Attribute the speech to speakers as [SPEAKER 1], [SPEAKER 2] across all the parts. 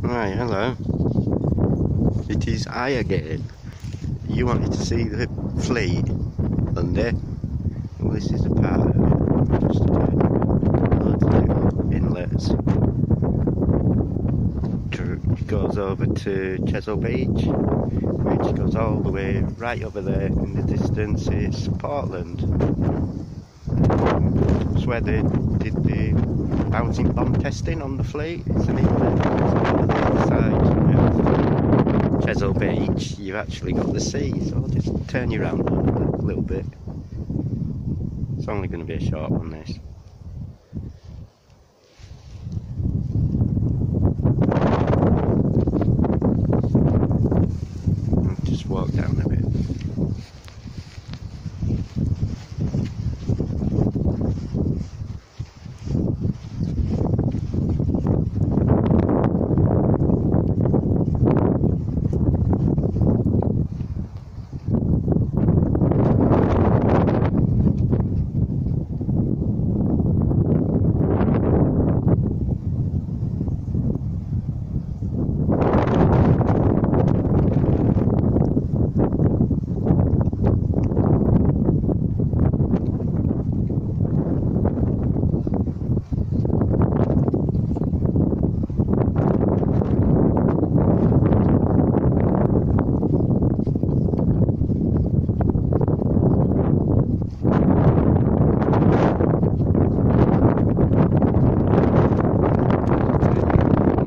[SPEAKER 1] Right, hello. It is I again. You wanted to see the fleet under. Well, this is a part of it. Just loads of little inlets. It goes over to Chesil Beach, which goes all the way right over there in the distance. It's Portland. It's where they did the bouncing bomb testing on the fleet. It's an inlet on the other side of Beach. You've actually got the sea, so I'll just turn you around a little bit. It's only going to be a short one, this. Just walk down a bit.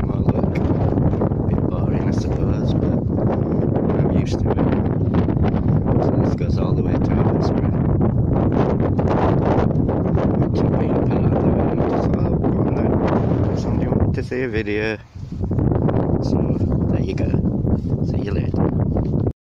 [SPEAKER 1] Well, look, a bit boring, I suppose, but I'm used to it. So this goes all the way to Abbotsbury. Which I've been a part of it, and I just thought, go on then. Somebody wanted to see a video,